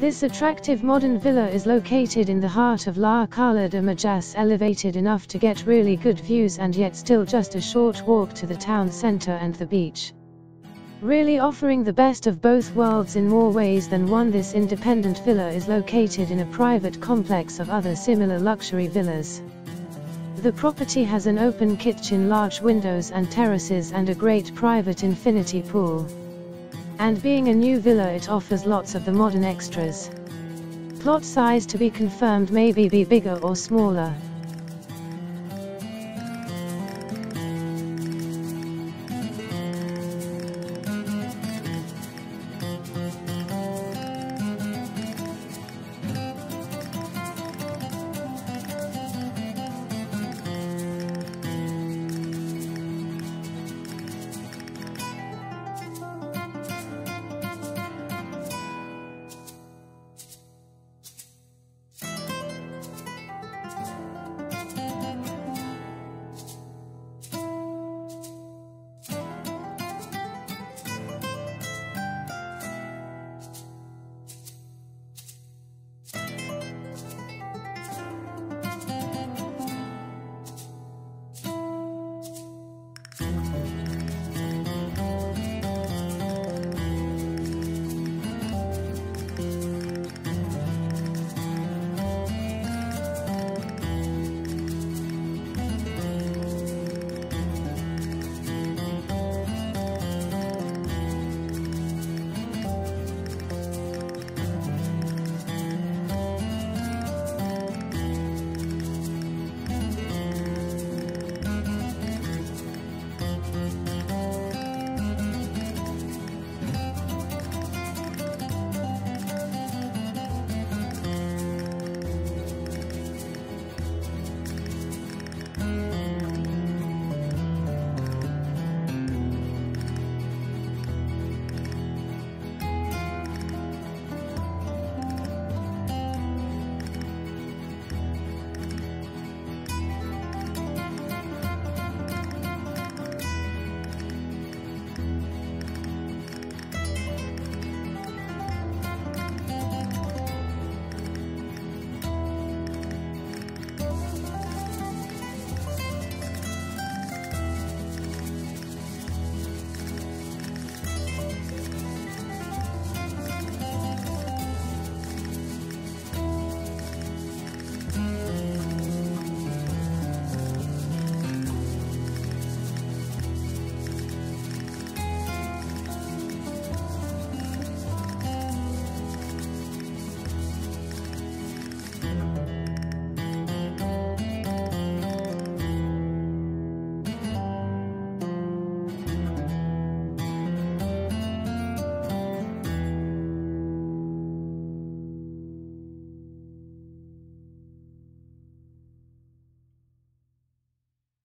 This attractive modern villa is located in the heart of La Cala de Mijas elevated enough to get really good views and yet still just a short walk to the town center and the beach. Really offering the best of both worlds in more ways than one this independent villa is located in a private complex of other similar luxury villas. The property has an open kitchen large windows and terraces and a great private infinity pool. And being a new villa it offers lots of the modern extras. Plot size to be confirmed maybe be bigger or smaller.